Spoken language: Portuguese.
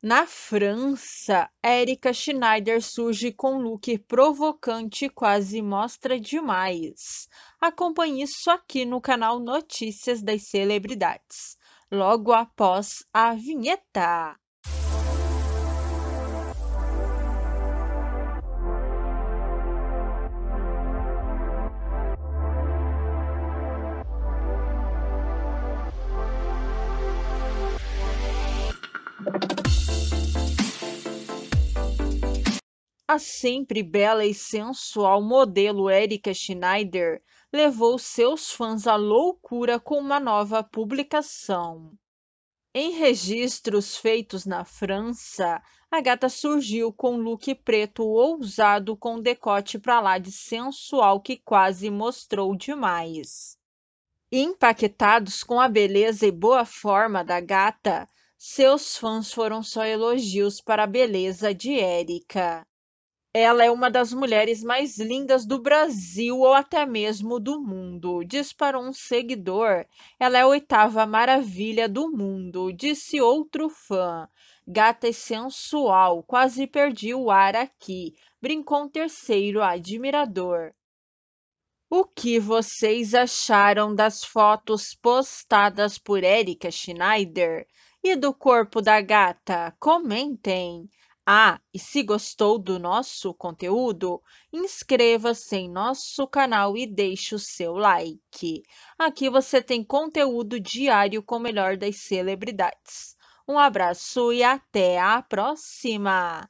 Na França, Erika Schneider surge com look provocante e quase mostra demais. Acompanhe isso aqui no canal Notícias das Celebridades, logo após a vinheta. A sempre bela e sensual modelo Erika Schneider levou seus fãs à loucura com uma nova publicação. Em registros feitos na França, a gata surgiu com look preto ousado com decote para lá de sensual que quase mostrou demais. Impactados com a beleza e boa forma da gata, seus fãs foram só elogios para a beleza de Erika. Ela é uma das mulheres mais lindas do Brasil ou até mesmo do mundo, diz para um seguidor. Ela é a oitava maravilha do mundo, disse outro fã. Gata e sensual, quase perdi o ar aqui, brincou um terceiro admirador. O que vocês acharam das fotos postadas por Erika Schneider e do corpo da gata? Comentem! Ah, e se gostou do nosso conteúdo, inscreva-se em nosso canal e deixe o seu like. Aqui você tem conteúdo diário com o melhor das celebridades. Um abraço e até a próxima!